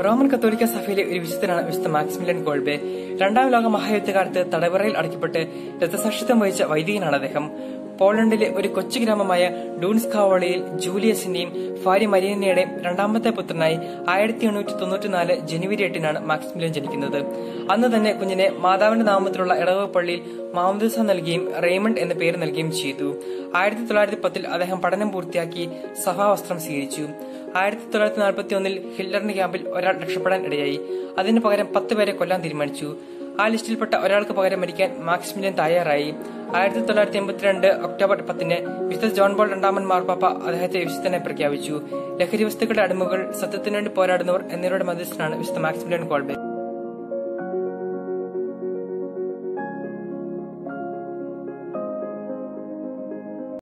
Roman കത്തോലിക്ക സഭയിലെ ഒരു വിശുദ്ധനാണ് വിശുദ്ധ മാക്സിമിലൻ ഗോൾബെ. രണ്ടാം ലോക മഹായുദ്ധകാലത്ത് തടവറയിൽ അടയ്ക്കപ്പെട്ട് രക്തസാക്ഷിത്വം വഹിച്ച വൈദികനാണ് അദ്ദേഹം. പോളണ്ടിലെ ഒരു കൊച്ചു ഗ്രാമമായ ഡൂൺസ്കാവോളിയിൽ ജൂലിയസിന്റെയും ഭാര്യ മരിയനയുടെയും രണ്ടാമത്തെ പുത്രനായി ആയിരത്തി എണ്ണൂറ്റി തൊണ്ണൂറ്റിനാല് ജനുവരി എട്ടിനാണ് മാക്സിമിലിയൻ ജനിക്കുന്നത്. അന്ന് തന്നെ കുഞ്ഞിനെ മാതാവിന്റെ നാമത്തിലുള്ള ഇടവക പള്ളിയിൽ മാമദിസ നൽകുകയും റെയ്മണ്ട് എന്ന പേര് നൽകുകയും ചെയ്തു. ആയിരത്തി തൊള്ളായിരത്തി പത്തിൽ അദ്ദേഹം പഠനം പൂർത്തിയാക്കി സഭാവസ്ത്രം സ്വീകരിച്ചു. ആയിരത്തി തൊള്ളായിരത്തി നാൽപ്പത്തി ഒന്നിൽ ഹിറ്റ്ലറിന്റെ ക്യാമ്പിൽ ഒരാൾ രക്ഷപ്പെടാൻ ഇടയായി. അതിനു പകരം പത്ത് പേരെ കൊല്ലാൻ തീരുമാനിച്ചു. ആ ലിസ്റ്റിൽപ്പെട്ട ഒരാൾക്ക് പകരം മരിക്കാൻ മാക്സിമിലിയൻ തയ്യാറായി. ആയിരത്തി തൊള്ളായിരത്തി എൺപത്തിരണ്ട് ഒക്ടോബർ പത്തിന് വിശുദ്ധ ജോൺ ബോൾ രണ്ടാമൻ മാർപ്പാപ്പ അദ്ദേഹത്തെ വിശുദ്ധനെ പ്രഖ്യാപിച്ചു. ലഹരി വസ്തുക്കളുടെ അടിമകൾ സത്യത്തിനുവേണ്ടി പോരാടുന്നവർ എന്നിവരുടെ മധ്യസ്ഥനാണ് വിശുദ്ധ മാക്സിമിലിയൻ കോൾബെ.